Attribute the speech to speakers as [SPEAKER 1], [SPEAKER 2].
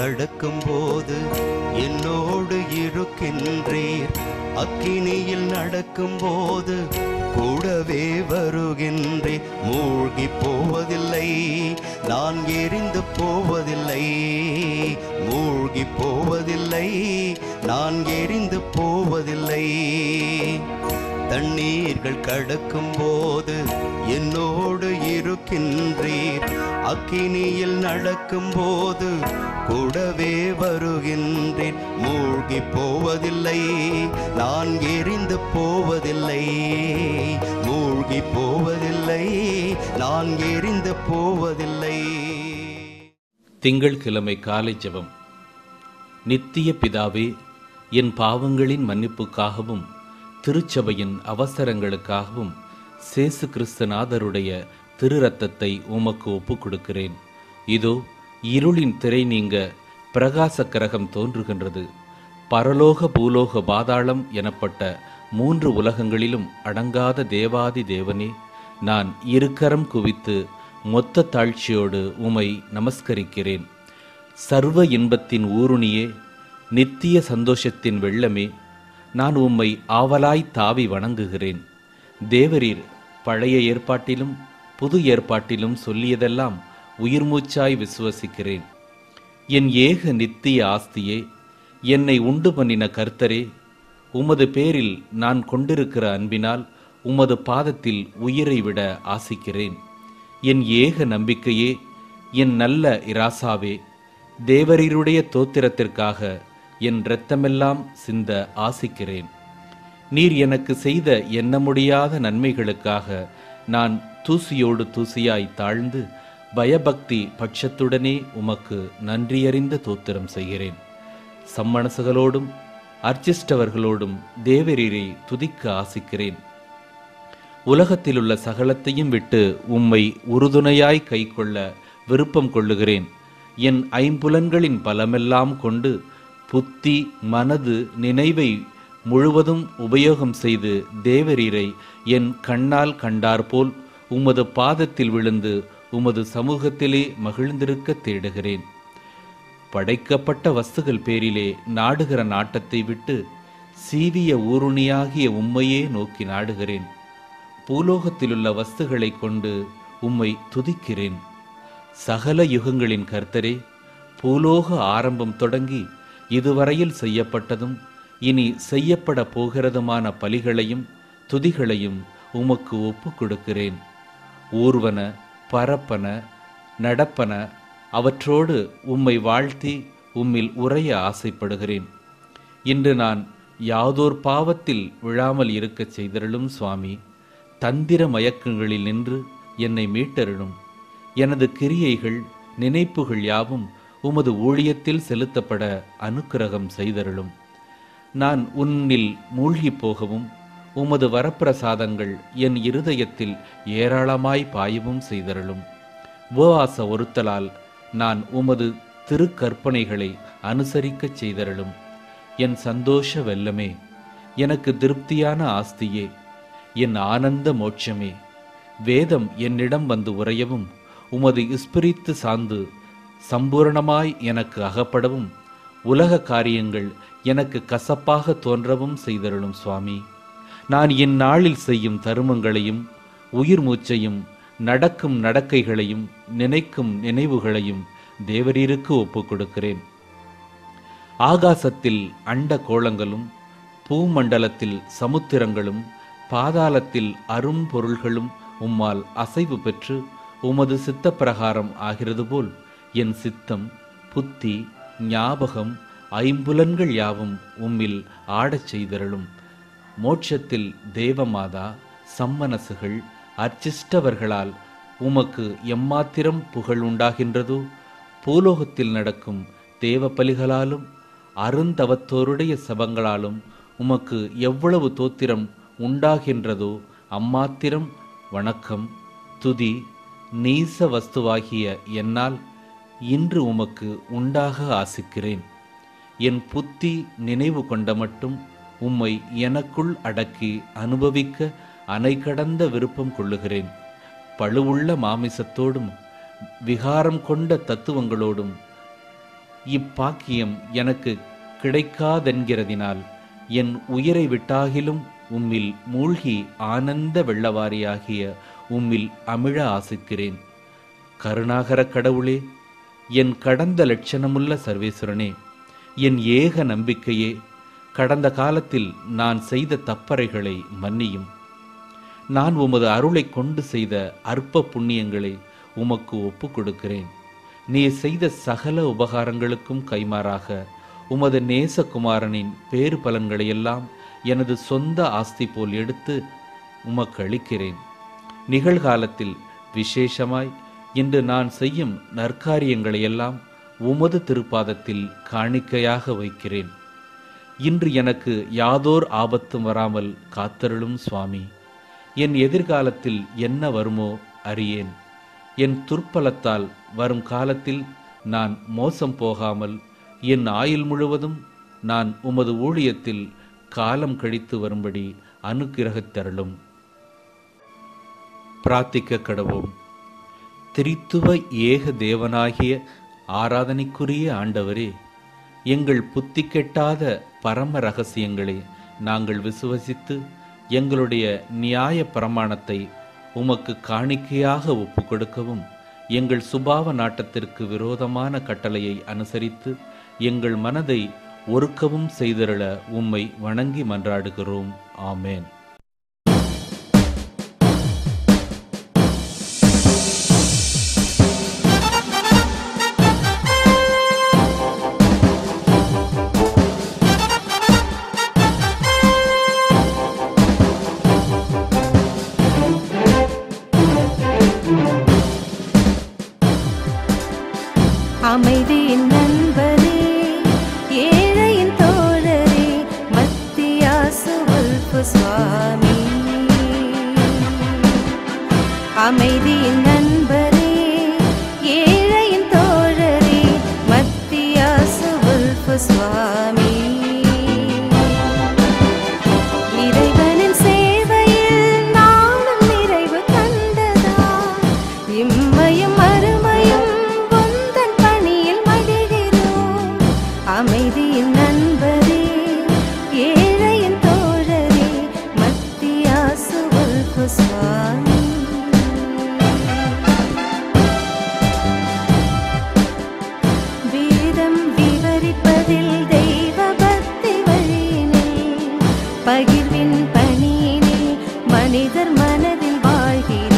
[SPEAKER 1] கடக்கும் போது என்னோடு இருக்கின்றீர். அக்கினியில் நடக்கும் போது கூடவே வருகின்றே மூழ்கி போவதில்லை நான் எரிந்து போவதில்லை. மூழ்கி போவதில்லை நான் எரிந்து போவதில்லை. தண்ணீர்கள் கடக்கும் போது என்னோ அக்கினியில் நடக்கும் போது கூடவே வருகின்றேன். மூழ்கி போவதில்லை நான் எரிந்து போவதில்லை. மூழ்கி போவதில்லை நான் எரிந்து போவதில்லை.
[SPEAKER 2] திங்கள்கிழமை காலை ஜெபம். நித்திய பிதாவே என் பாவங்களின் மன்னிப்புக்காகவும் திருச்சபையின் அவசரங்களுக்காகவும் சேசு கிறிஸ்தநாதருடைய திரு ரத்தத்தை உமக்கு ஒப்புக் கொடுக்கிறேன் இதோ இருளின் திரை நீங்க பிரகாச கிரகம் தோன்றுகின்றது. பரலோக பூலோக பாதாளம் எனப்பட்ட மூன்று உலகங்களிலும் அடங்காத தேவாதி தேவனே நான் இருக்கரம் குவித்து மொத்த தாழ்ச்சியோடு உமை நமஸ்கரிக்கிறேன். சர்வ இன்பத்தின் ஊருணியே நித்திய சந்தோஷத்தின் வெள்ளமே நான் உம்மை ஆவலாய் தாவி வணங்குகிறேன். தேவரீர் பழைய ஏற்பாட்டிலும் புது ஏற்பாட்டிலும் சொல்லியதெல்லாம் உயிர்மூச்சாய் விசுவசிக்கிறேன். என் ஏக நித்திய ஆஸ்தியே என்னை உண்டு பண்ணின கர்த்தரே உமது பேரில் நான் கொண்டிருக்கிற அன்பினால் உமது பாதத்தில் உயிரை விட ஆசிக்கிறேன். என் ஏக நம்பிக்கையே என் நல்ல இராசாவே தேவரீருடைய தோத்திரத்திற்காக என் இரத்தமெல்லாம் சிந்த ஆசிக்கிறேன். நீர் எனக்கு செய்த எண்ண முடியாத நன்மைகளுக்காக நான் தூசியோடு தூசியாய் தாழ்ந்து பயபக்தி பட்சத்துடனே உமக்கு நன்றியறிந்த தோத்திரம் செய்கிறேன். சம்மணசுகளோடும் அர்ச்சிஷ்டவர்களோடும் தேவரீரை துதிக்க ஆசிக்கிறேன். உலகத்திலுள்ள சகலத்தையும் விட்டு உம்மை உறுதுணையாய் கைக்கொள்ள விருப்பம் கொள்ளுகிறேன். என் ஐம்புலன்களின் பலமெல்லாம் கொண்டு புத்தி மனது நினைவை முழுவதும் உபயோகம் செய்து தேவரீரை என் கண்ணால் கண்டாற்போல் உமது பாதத்தில் விழுந்து உமது சமூகத்திலே மகிழ்ந்திருக்க தேடுகிறேன். படைக்கப்பட்ட வஸ்துகள் பேரிலே நாடுகிற நாட்டத்தை விட்டு சீவிய ஊருணியாகிய உம்மையே நோக்கி நாடுகிறேன். பூலோகத்திலுள்ள வஸ்துகளைக் கொண்டு உம்மை துதிக்கிறேன். சகல யுகங்களின் கர்த்தரே பூலோக ஆரம்பம் தொடங்கி இதுவரையில் செய்யப்பட்டதும் இனி செய்யப்பட போகிறதுமான பலிகளையும் துதிகளையும் உமக்கு ஒப்புக் கொடுக்கிறேன் ஊர்வன பரப்பன நடப்பன அவற்றோடு உம்மை வாழ்த்தி உம்மில் உரைய ஆசைப்படுகிறேன். இன்று நான் யாதோர் பாவத்தில் விழாமல் இருக்கச் செய்தருளும் சுவாமி தந்திர மயக்கங்களில் நின்று என்னை மீட்டருளும். எனது கிரியைகள் நினைப்புகள் யாவும் உமது ஊழியத்தில் செலுத்தப்பட அனுக்கிரகம் செய்தருளும். நான் உன்னில் மூழ்கிப் போகவும் உமது வரப்பிரசாதங்கள் என் இருதயத்தில் ஏராளமாய் பாயவும் செய்தருளும். உபவாச ஒருத்தலால் நான் உமது திருக்கற்பனைகளை அனுசரிக்கச் செய்தருளும். என் சந்தோஷ வெல்லமே எனக்கு திருப்தியான ஆஸ்தியே என் ஆனந்த மோட்சமே. வேதம் என்னிடம் வந்து உறையவும் உமது இஸ்பிரித்து சார்ந்து சம்பூரணமாய் எனக்கு அகப்படவும் உலக காரியங்கள் எனக்கு கசப்பாக தோன்றவும் செய்தருளும் சுவாமி. நான் இந்நாளில் செய்யும் தருமங்களையும் உயிர் மூச்சையும் நடக்கும் நடக்கைகளையும் நினைக்கும் நினைவுகளையும் தேவரீருக்கு ஒப்புக் கொடுக்கிறேன் ஆகாசத்தில் அண்ட கோளங்களும் பூமண்டலத்தில் சமுத்திரங்களும் பாதாளத்தில் அரும்பொருள்களும் உம்மால் அசைவு பெற்று உமது சித்த பிரகாரம் ஆகிறது போல் என் சித்தம் புத்தி ஞாபகம் ஐம்புலன்கள் யாவும் உம்மில் ஆடச் செய்தருளும். மோட்சத்தில் தேவமாதா சம்மனசுகள் அர்ச்சிஷ்டவர்களால் உமக்கு எம்மாத்திரம் புகழ் உண்டாகின்றதோ? பூலோகத்தில் நடக்கும் தேவ பலிகளாலும் அருந்தவத்தோருடைய சபங்களாலும் உமக்கு எவ்வளவு தோத்திரம் உண்டாகின்றதோ அம்மாத்திரம் வணக்கம் துதி நீச வஸ்துவாகிய என்னால் இன்று உமக்கு உண்டாக ஆசிக்கிறேன். என் புத்தி நினைவு கொண்ட மட்டும் உம்மை எனக்குள் அடக்கி அனுபவிக்க அணை கடந்த விருப்பம் கொள்ளுகிறேன். பழுவுள்ள மாமிசத்தோடும் விகாரம் கொண்ட தத்துவங்களோடும் இப்பாக்கியம் எனக்கு கிடைக்காதென்கிறதினால் என் உயிரை விட்டாகிலும் உம்மில் மூழ்கி ஆனந்த வெள்ளவாரியாகிய உம்மில் அமிழ ஆசிக்கிறேன். கருணாகர கடவுளே என் கடந்த லட்சணமுள்ள சர்வேஸ்வரனே என் ஏக நம்பிக்கையே கடந்த காலத்தில் நான் செய்த தப்பறைகளை மன்னியும். நான் உமது அருளை கொண்டு செய்த அற்ப புண்ணியங்களை உமக்கு ஒப்பு கொடுக்கிறேன். நீ செய்த சகல உபகாரங்களுக்கும் கைமாறாக உமது நேசகுமாரனின் பேறு பலன்களையெல்லாம் எனது சொந்த ஆஸ்தி போல் எடுத்து உமக்கு அளிக்கிறேன். நிகழ்காலத்தில் விசேஷமாய் இன்று நான் செய்யும் நற்காரியங்களையெல்லாம் உமது திருப்பாதத்தில் காணிக்கையாக வைக்கிறேன். இன்று எனக்கு யாதோர் ஆபத்தும் வராமல் காத்தருளும் சுவாமி. என் எதிர்காலத்தில் என்ன வருமோ அறியேன். என் துர்ப்பலத்தால் வரும் காலத்தில் நான் மோசம் போகாமல் என் ஆயுள் முழுவதும் நான் உமது ஊழியத்தில் காலம் கழித்து வரும்படி அனுக்கிரகத்தருளும். பிரார்த்திக்க கடவோம். திரித்துவ ஏக தேவனாகிய ஆராதனைக்குரிய ஆண்டவரே எங்கள் புத்தி கெட்டாத பரம ரகசியங்களை நாங்கள் விசுவசித்து எங்களுடைய நியாய பிரமாணத்தை உமக்கு காணிக்கையாக ஒப்பு கொடுக்கவும் எங்கள் சுபாவ நாட்டத்திற்கு விரோதமான கட்டளையை அனுசரித்து எங்கள் மனதை ஒருக்கவும் செய்திருள உம்மை வணங்கி மன்றாடுகிறோம். ஆமேன்.
[SPEAKER 3] அமைதியின் நண்பரே ஏழையின் தோழரே மத்தியாசு சுவாமி. அமைதியின் நண்பரே ஏழையின் தோழரே மத்தியாசு உல்பு சுவாமி. மனதில் வாழ்கிறேன்